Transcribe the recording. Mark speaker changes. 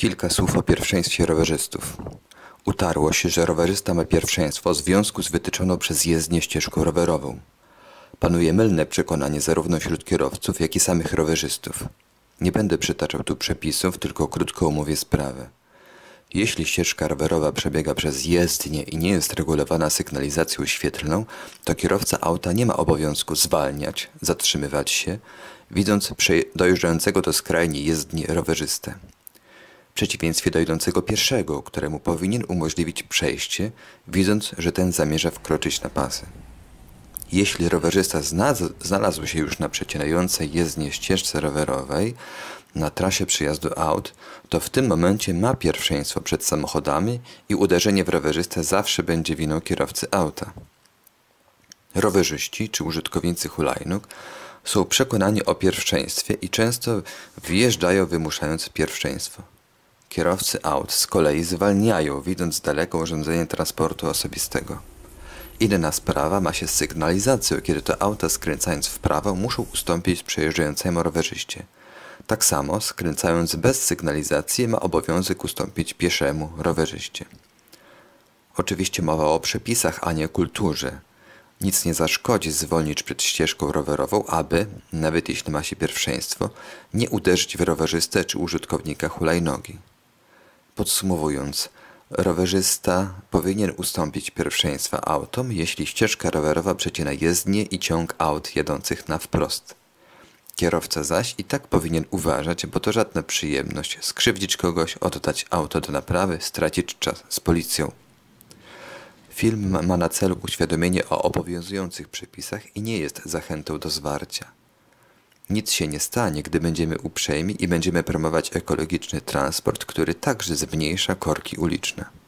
Speaker 1: Kilka słów o pierwszeństwie rowerzystów. Utarło się, że rowerzysta ma pierwszeństwo w związku z wytyczoną przez jezdnię ścieżką rowerową. Panuje mylne przekonanie zarówno wśród kierowców, jak i samych rowerzystów. Nie będę przytaczał tu przepisów, tylko krótko omówię sprawę. Jeśli ścieżka rowerowa przebiega przez jezdnię i nie jest regulowana sygnalizacją świetlną, to kierowca auta nie ma obowiązku zwalniać, zatrzymywać się, widząc dojeżdżającego do skrajni jezdni rowerzystę. Przeciwieństwie do idącego pierwszego, któremu powinien umożliwić przejście, widząc, że ten zamierza wkroczyć na pasy. Jeśli rowerzysta znalazł się już na przecinającej jezdnię ścieżce rowerowej, na trasie przyjazdu aut, to w tym momencie ma pierwszeństwo przed samochodami i uderzenie w rowerzystę zawsze będzie winą kierowcy auta. Rowerzyści czy użytkownicy hulajnóg są przekonani o pierwszeństwie i często wjeżdżają wymuszając pierwszeństwo. Kierowcy aut z kolei zwalniają, widząc z daleka urządzenie transportu osobistego. Inna sprawa ma się z sygnalizacją, kiedy to auta skręcając w prawo muszą ustąpić przejeżdżającemu rowerzyście. Tak samo, skręcając bez sygnalizacji, ma obowiązek ustąpić pieszemu rowerzyście. Oczywiście mowa o przepisach, a nie kulturze. Nic nie zaszkodzi zwolnić przed ścieżką rowerową, aby, nawet jeśli ma się pierwszeństwo, nie uderzyć w rowerzystę czy użytkownika hulajnogi. Podsumowując, rowerzysta powinien ustąpić pierwszeństwa autom, jeśli ścieżka rowerowa przecina jezdnię i ciąg aut jadących na wprost. Kierowca zaś i tak powinien uważać, bo to żadna przyjemność skrzywdzić kogoś, oddać auto do naprawy, stracić czas z policją. Film ma na celu uświadomienie o obowiązujących przepisach i nie jest zachętą do zwarcia. Nic się nie stanie, gdy będziemy uprzejmi i będziemy promować ekologiczny transport, który także zmniejsza korki uliczne.